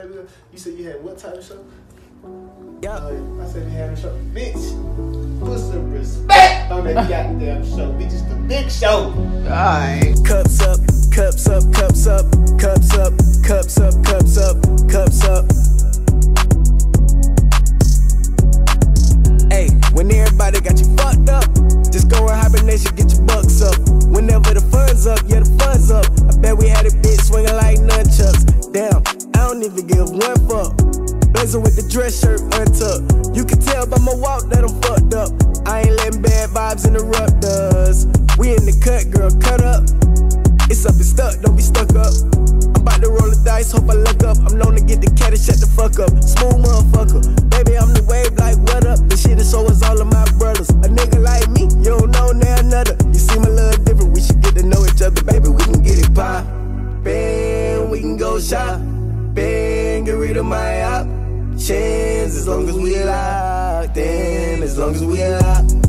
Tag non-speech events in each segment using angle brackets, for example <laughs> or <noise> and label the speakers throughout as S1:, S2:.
S1: You said you had what type of show?
S2: Yep.
S1: Uh, I said you had a show. Bitch, put some respect on that goddamn show. Bitch, it's the big show.
S2: Alright. Cups up, cups up, cups up, cups up, cups up, cups up, cups up. Hey, when everybody got you fucked up, just go in hibernation, get your bucks up. Whenever the fun's up, yeah, the fun's up. I bet we had a even give one fuck. Blazer with the dress shirt untucked. You can tell by my walk that I'm fucked up. I ain't letting bad vibes interrupt us. We in the cut, girl, cut up. It's up and stuck, don't be stuck up. I'm about to roll the dice, hope I look up. I'm known to get the cat and shut the fuck up. Smooth motherfucker. Baby, I'm the wave like what up? The shit is so is all of my brothers. A nigga like me, you don't know now another. You seem a little different, we should get to know each other. Baby, we can get it poppin', we can go shopping, of my options. As long as we locked in, as long as we locked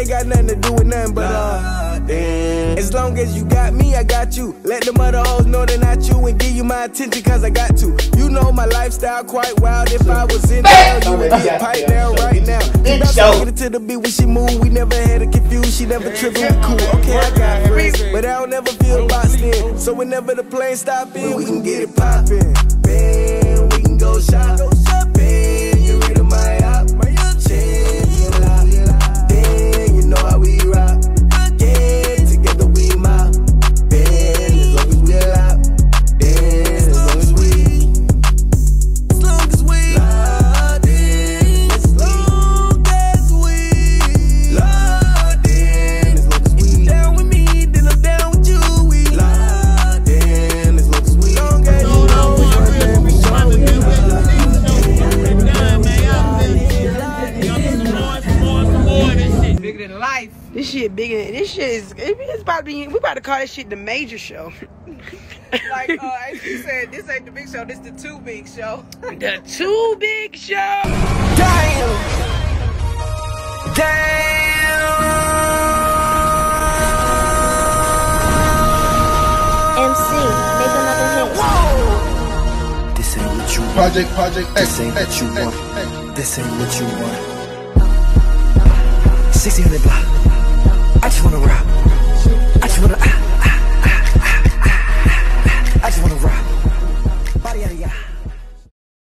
S2: ain't got nothing to do with nothing but uh As long as you got me, I got you. Let the mother hoes know they're not you And give you my attention cause I got to. You know my lifestyle quite wild. If I was in hell, you would be a pipe down right now. She
S1: show.
S2: get it to the beat when she move. We never had her confused, she never tripping, we cool. Okay, I got friends, but I don't ever feel boxed in. So whenever the plane stop in, we can get it poppin'
S3: Bigger than life. This shit bigger. This shit is. It's about to be. We about to call this shit the major show. <laughs>
S4: Like <laughs> uh, as you said, this ain't the big show. This the two big show.
S3: the too big show.
S2: Damn. Damn.
S5: MC, make another hit. Whoa.
S6: This ain't what you want.
S1: Project, Project
S6: This ain't what you want. This ain't what you want. 1600 block. I just wanna rock. I just wanna. Ah.